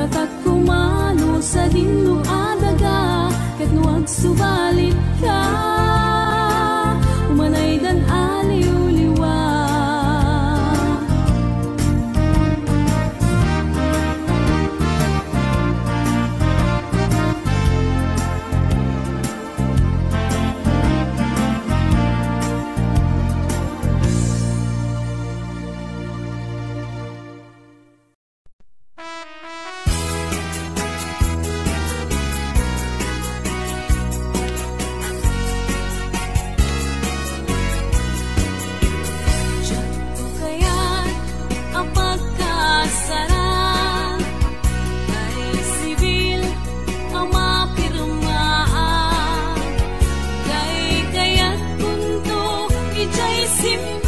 Agsurat at kumano sa dinno adaga Kat nuwag subalit ka simple.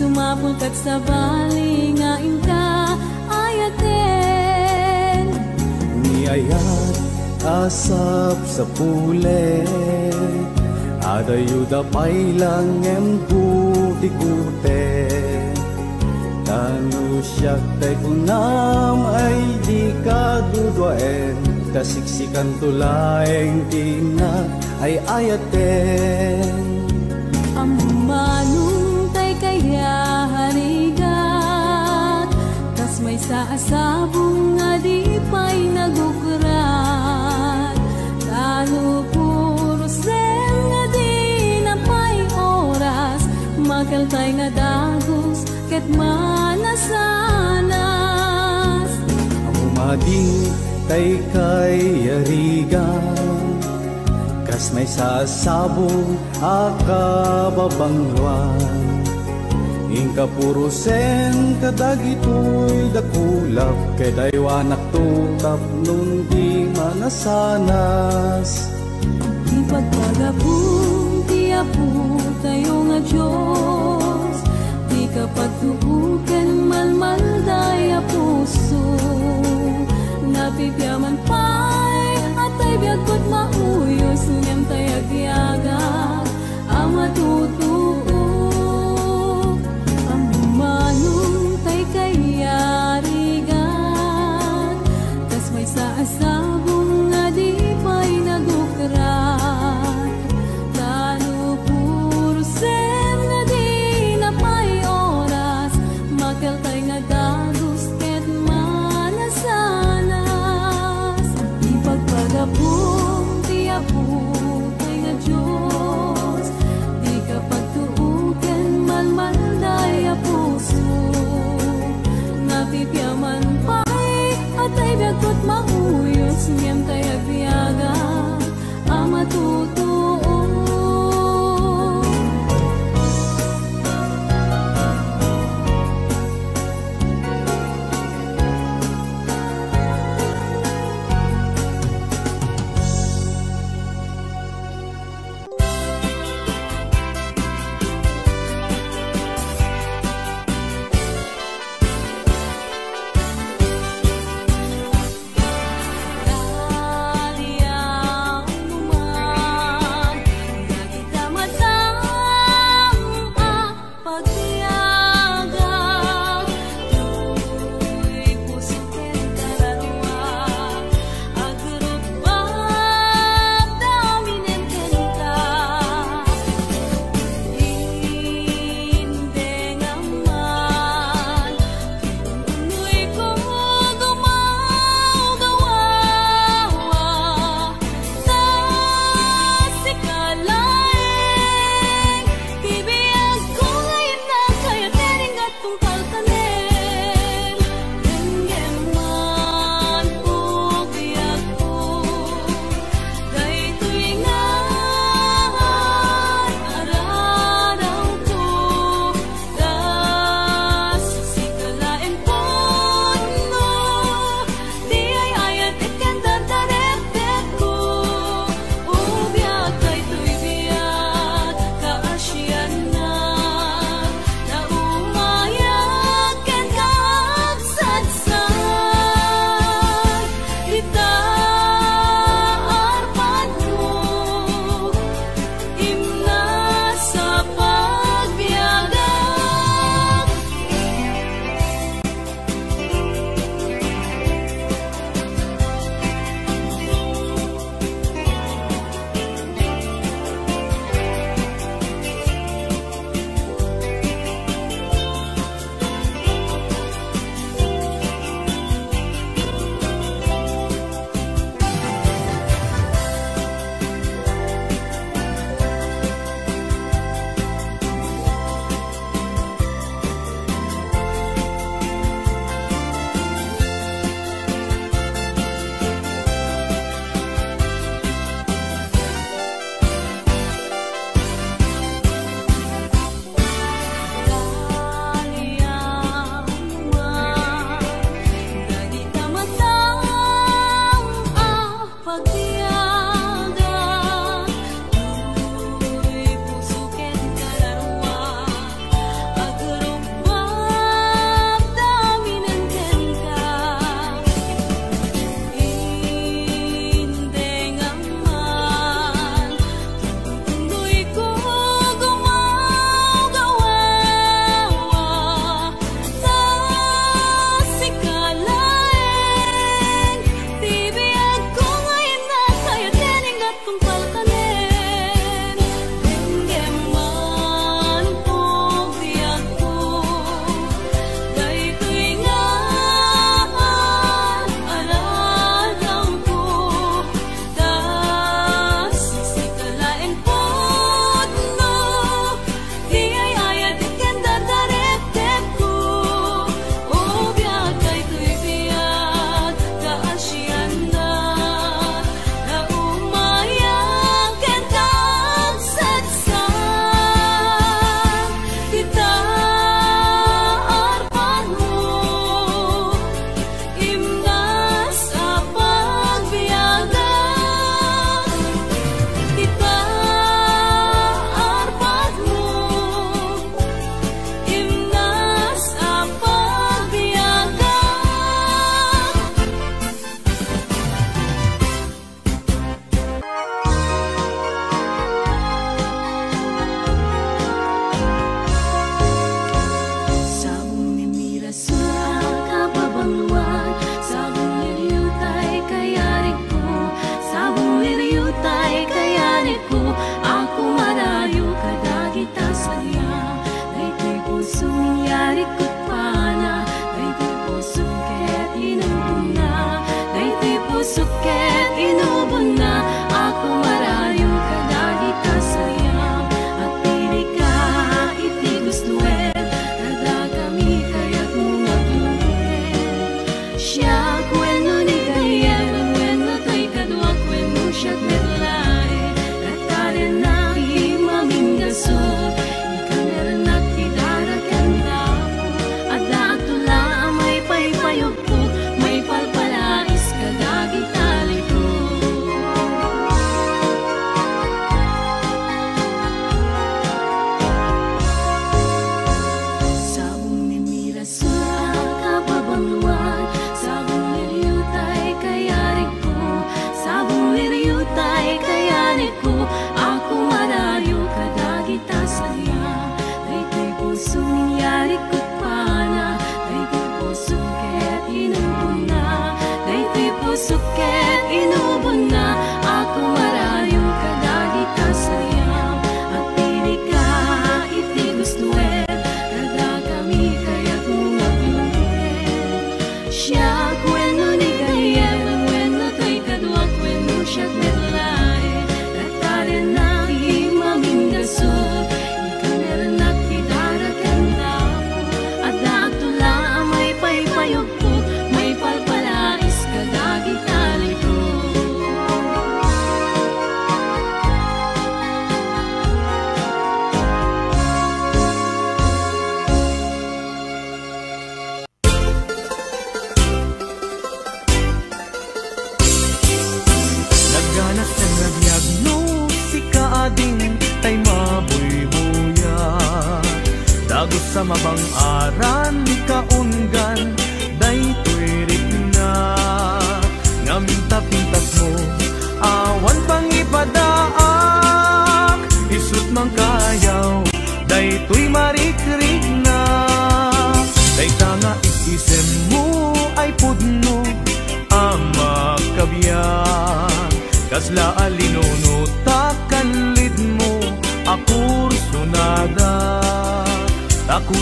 Sumapulkat sa bali nga inka ayaten Niyayat asap sa pule Adayuda pailang em puti-kute Tanu siyak tay kunam ay di kadudwaen Kasiksikan tulaeng tina ay ayaten Amanong tay kaya harigat Tas may sa asabong nga di pa'y nagukurat Talo puro sen nga di na pa'y oras Makaltay nga dagos ket manasanas? Umading tay kay arigan Kas may sasabong akababangwan Ingka puro sen kadagitoy dakulap Kay daywanak tutap nun di manasanas. Di Di ka pagtubukan malmalday a puso Napipyaman pa'y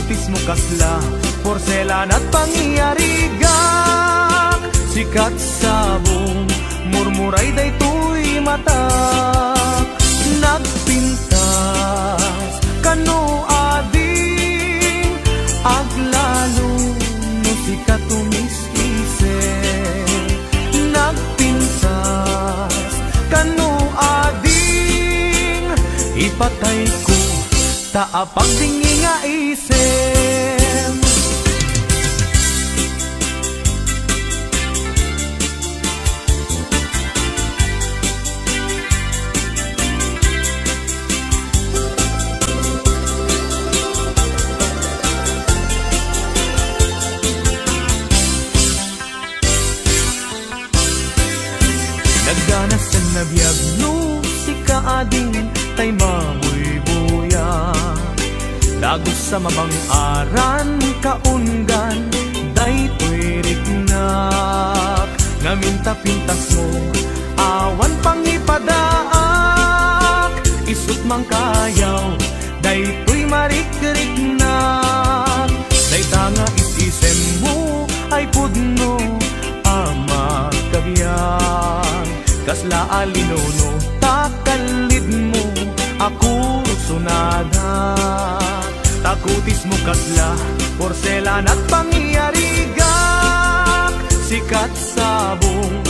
artis mo kasla Porcelan at pangyarigan Sikat sabong Murmuray day tuy matak. Nagpintas Kano ading Aglalo No sikat umiskise Nagpintas Kano ading Ipatay ko Taapag tingin sa mabang-aran kaunggan Day tuwirik nak. Ngaminta pintas mo Awan pangipadaak Isut mang kayaw Day tuy marikrik nak. Day tanga itisem mo Ay pudno Ama kabiyan. Kasla alinono Takalid mo Ako sunada. Tagutis mo kadla, porselan at pangyariga Sikat sabong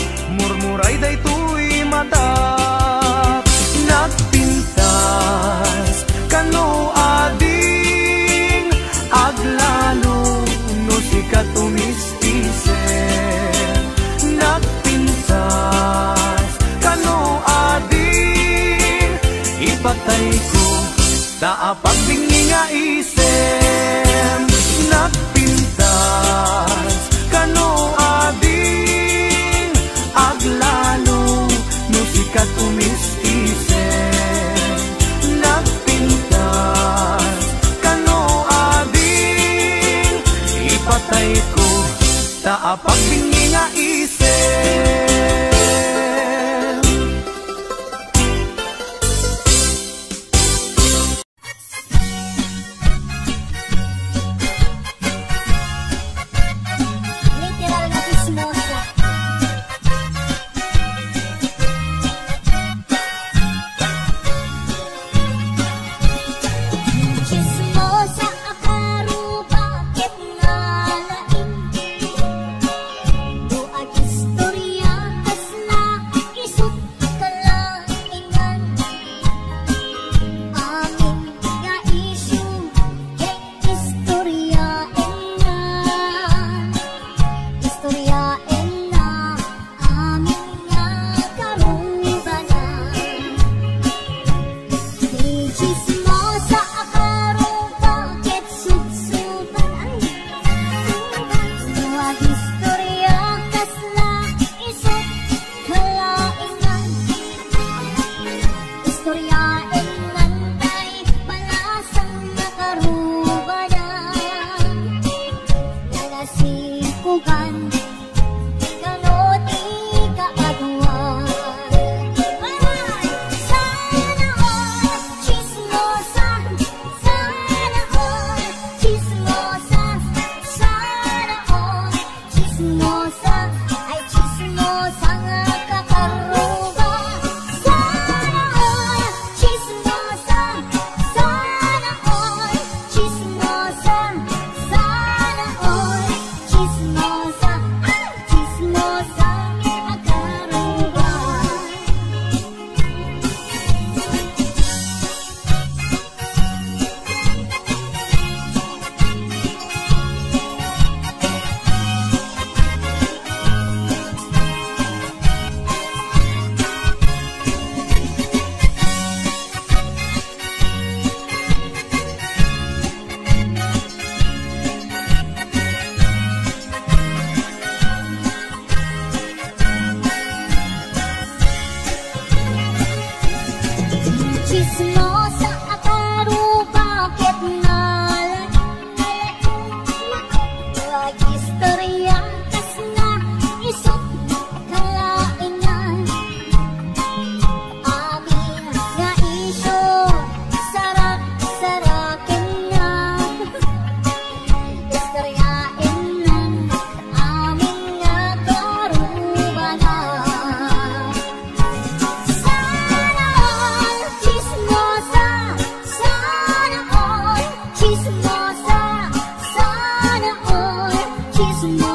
kissing